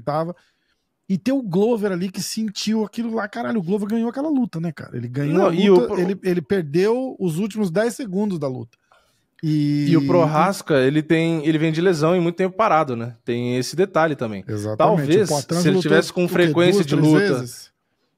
tava. E ter o Glover ali que sentiu aquilo lá, caralho, o Glover ganhou aquela luta, né, cara? Ele ganhou Não, luta, o... ele, ele perdeu os últimos 10 segundos da luta. E... e o Prohaska, ele tem, ele vem de lesão e muito tempo parado, né? Tem esse detalhe também. Exatamente. Talvez, se ele tivesse com frequência de luta,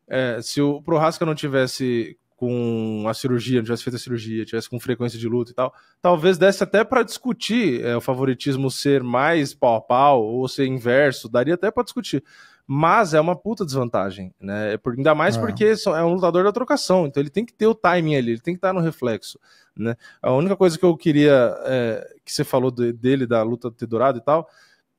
é, se o Prohaska não tivesse com a cirurgia, não tivesse feito a cirurgia, tivesse com frequência de luta e tal, talvez desse até para discutir é, o favoritismo ser mais pau a pau ou ser inverso, daria até para discutir. Mas é uma puta desvantagem, né? É ainda mais é. porque é um lutador da trocação, então ele tem que ter o timing ali, ele tem que estar no reflexo, né? A única coisa que eu queria é, que você falou de, dele, da luta ter dourado e tal,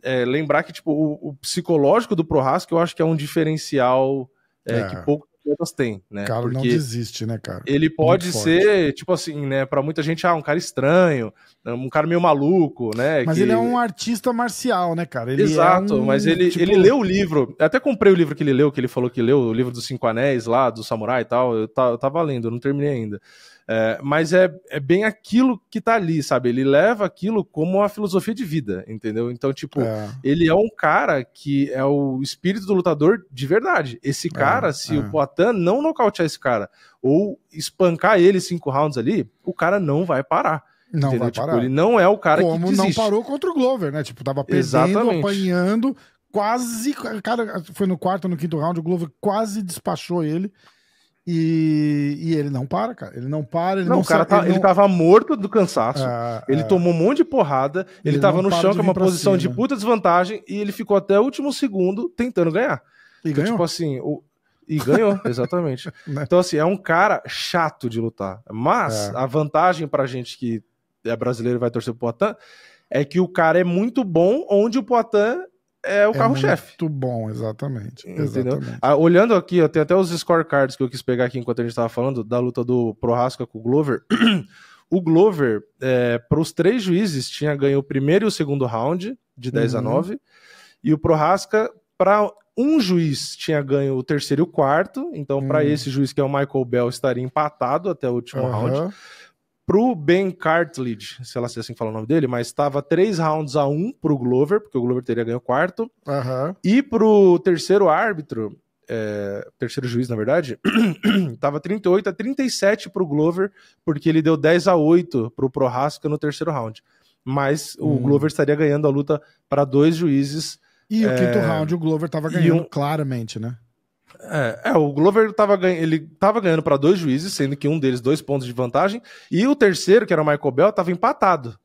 é lembrar que tipo, o, o psicológico do Prohaska eu acho que é um diferencial é, é. que pouco têm, né? Cara, Porque não desiste, né, cara? Ele pode Muito ser, forte. tipo assim, né, para muita gente, ah, um cara estranho, um cara meio maluco, né? Mas que... ele é um artista marcial, né, cara? Ele Exato, é um, mas ele, tipo... ele leu o livro, eu até comprei o livro que ele leu, que ele falou que leu, o livro dos Cinco Anéis lá, do Samurai e tal, eu, eu tava lendo, eu não terminei ainda. É, mas é, é bem aquilo que tá ali, sabe? Ele leva aquilo como uma filosofia de vida, entendeu? Então, tipo, é. ele é um cara que é o espírito do lutador de verdade. Esse cara, é, se o é. Não nocautear esse cara ou espancar ele cinco rounds ali, o cara não vai parar. Não entendeu? vai tipo, parar. Ele não é o cara como que Como não parou contra o Glover, né? Tipo, tava perdendo, Exatamente. apanhando, quase... Cara, foi no quarto, no quinto round, o Glover quase despachou ele. E, e, ele não para, cara. Ele não para. Ele não, não o cara tá, ele, não... tava morto do cansaço. É, ele é. tomou um monte de porrada. Ele, ele tava no chão com uma posição cima. de puta desvantagem. E ele ficou até o último segundo tentando ganhar. E então, ganhou. Tipo assim, o... e ganhou, exatamente. Né? então, assim, é um cara chato de lutar. Mas é. a vantagem pra gente que é brasileiro e vai torcer pro Poitin é que o cara é muito bom onde o Poitin é o é carro-chefe. Muito bom, exatamente. exatamente. Ah, olhando aqui, ó, tem até os scorecards que eu quis pegar aqui enquanto a gente estava falando da luta do Prohaska com o Glover. o Glover, é, para os três juízes, tinha ganho o primeiro e o segundo round, de 10 uhum. a 9. E o Prohaska, para um juiz, tinha ganho o terceiro e o quarto. Então, uhum. para esse juiz, que é o Michael Bell, estaria empatado até o último uhum. round pro Ben Cartledge, sei lá se é assim fala o nome dele, mas estava três rounds a um pro Glover, porque o Glover teria ganho o quarto. Uhum. E pro terceiro árbitro, é, terceiro juiz, na verdade, tava 38 a 37 pro Glover, porque ele deu 10 a 8 pro Prohaska no terceiro round. Mas o hum. Glover estaria ganhando a luta para dois juízes. E é... o quinto round o Glover tava ganhando um... claramente, né? É, é, o Glover tava, ganha, ele tava ganhando para dois juízes, sendo que um deles dois pontos de vantagem, e o terceiro, que era o Michael Bell, tava empatado.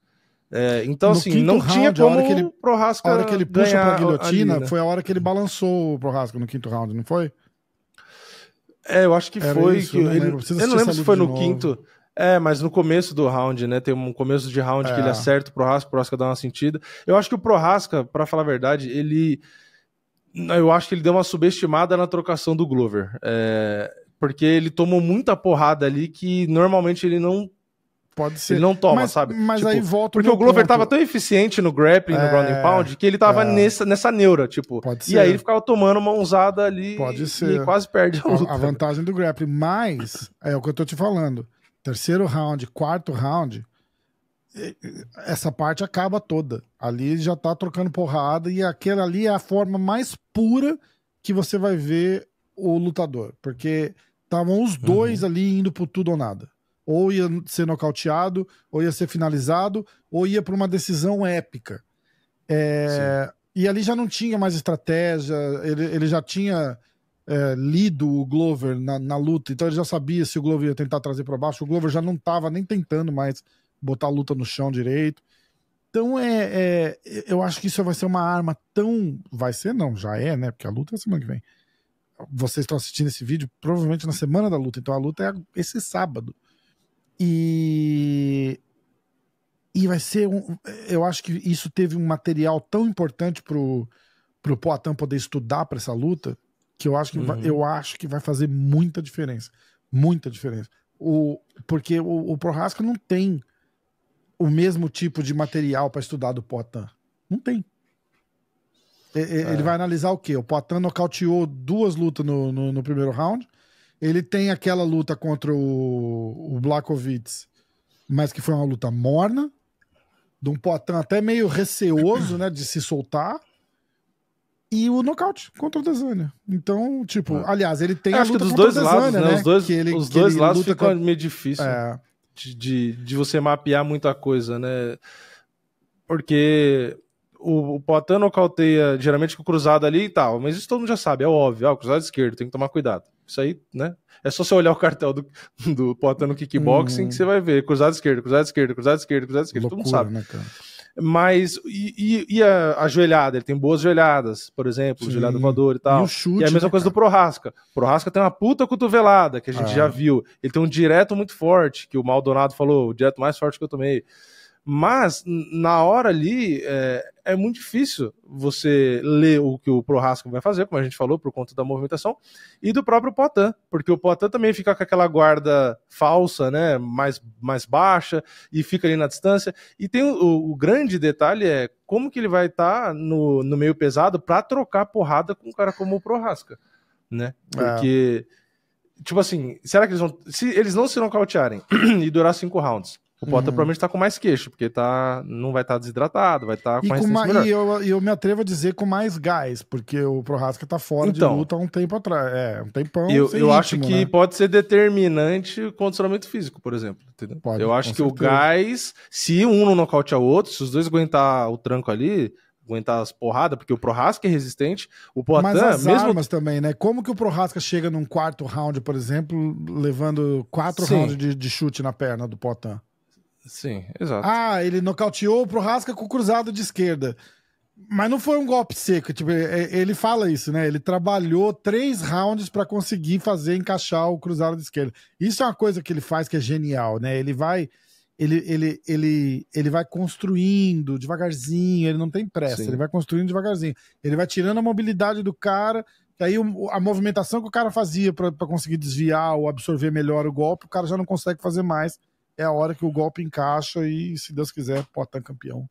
É, então, no assim, não round, tinha como a hora que ele, Prohaska A hora que ele puxa pra guilhotina ali, né? foi a hora que ele balançou o Prohaska no quinto round, não foi? É, eu acho que era foi. Isso, que eu não ele, lembro, eu não lembro se foi no novo. quinto. É, mas no começo do round, né? Tem um começo de round é. que ele acerta o Prohaska, o Prohaska dá uma sentida. Eu acho que o Prohaska, para falar a verdade, ele eu acho que ele deu uma subestimada na trocação do Glover. É, porque ele tomou muita porrada ali que normalmente ele não. Pode ser. Ele não toma, mas, sabe? Mas tipo, aí volta Porque o Glover ponto. tava tão eficiente no grappling, é, no ground and pound, que ele tava é, nessa, nessa neura, tipo. Pode ser. E aí ele ficava tomando uma usada ali pode ser. e quase perde a luta. A, a vantagem do grappling. Mas, é o que eu tô te falando. Terceiro round, quarto round, essa parte acaba toda. Ali já tá trocando porrada e aquela ali é a forma mais pura que você vai ver o lutador, porque estavam os dois uhum. ali indo pro tudo ou nada. Ou ia ser nocauteado, ou ia ser finalizado, ou ia para uma decisão épica. É... e ali já não tinha mais estratégia, ele, ele já tinha é, lido o Glover na, na, luta, então ele já sabia se o Glover ia tentar trazer para baixo. O Glover já não estava nem tentando mais botar a luta no chão direito. Então é, é, eu acho que isso vai ser uma arma tão. Vai ser, não, já é, né? Porque a luta é semana que vem. Vocês estão assistindo esse vídeo provavelmente na semana da luta, então a luta é esse sábado. E. E vai ser um. Eu acho que isso teve um material tão importante pro, pro Poatan poder estudar para essa luta que eu acho que, uhum. vai, eu acho que vai fazer muita diferença. Muita diferença. O, porque o, o Prohaska não tem o mesmo tipo de material para estudar do Poitin. Não tem. É. Ele vai analisar o quê? O Poitin nocauteou duas lutas no, no, no, primeiro round. Ele tem aquela luta contra o, o Blakovitz, mas que foi uma luta morna, de um Poitin até meio receoso né, de se soltar. E o nocaute contra o Desânia. Então, tipo, é. aliás, ele tem a luta dos dois lados, né? Os dois, ele, os dois lados fica meio difícil é. de, de, de, você mapear muita coisa, né? Porque o, o Poitin nocauteia geralmente com o cruzado ali e tal, mas isso todo mundo já sabe, é óbvio. Ah, o cruzado esquerdo, tem que tomar cuidado. Isso aí, né? É só você olhar o cartel do, do Poitin no kickboxing hum. que você vai ver. Cruzado esquerdo, cruzado esquerdo, cruzado esquerdo, cruzado esquerdo. Loucura, todo mundo sabe. Né, cara? Mas, e, e, e a, a, joelhada? Ele tem boas joelhadas, por exemplo, Sim. joelhada voador e tal. E, chute, e é a mesma né, coisa cara? do Prohasca. Prohasca tem uma puta cotovelada, que a gente ah. já viu. Ele tem um direto muito forte, que o Maldonado falou, o direto mais forte que eu tomei. Mas, na hora ali, é, é, muito difícil você ler o que o Prohasco vai fazer, como a gente falou, por conta da movimentação, e do próprio Potan, porque o Potan também fica com aquela guarda falsa, né, mais, mais baixa, e fica ali na distância. E tem o, o grande detalhe é como que ele vai estar tá no, no meio pesado para trocar porrada com um cara como o Prohasca, né? Porque, é. tipo assim, será que eles vão... Se eles não se nocautearem e durar cinco rounds o Potter uhum. provavelmente tá com mais queixo, porque tá, não vai estar tá desidratado, vai estar tá com, e com E eu, eu me atrevo a dizer com mais gás, porque o Prohaska tá fora então, de luta há um tempo atrás. É, um tempão. Eu, eu ritmo, acho que né? pode ser determinante o condicionamento físico, por exemplo. Entendeu? Pode, eu acho que certeza. o gás, se um não nocaute o outro, se os dois aguentar o tranco ali, aguentar as porradas, porque o Prohaska é resistente, o Poitin... Mas as mesmo... armas também, né? Como que o Prohaska chega num quarto round, por exemplo, levando quatro Sim. rounds de, de, chute na perna do Poitin? Sim, exato. Ah, ele nocauteou o Prohaska com o cruzado de esquerda. Mas não foi um golpe seco, tipo, ele fala isso, né? Ele trabalhou três rounds para conseguir fazer encaixar o cruzado de esquerda. Isso é uma coisa que ele faz que é genial, né? Ele vai ele, ele, ele, ele vai construindo devagarzinho, ele não tem pressa, Sim. ele vai construindo devagarzinho. Ele vai tirando a mobilidade do cara, que aí a movimentação que o cara fazia para conseguir desviar ou absorver melhor o golpe, o cara já não consegue fazer mais é a hora que o golpe encaixa e, se Deus quiser, Potan campeão.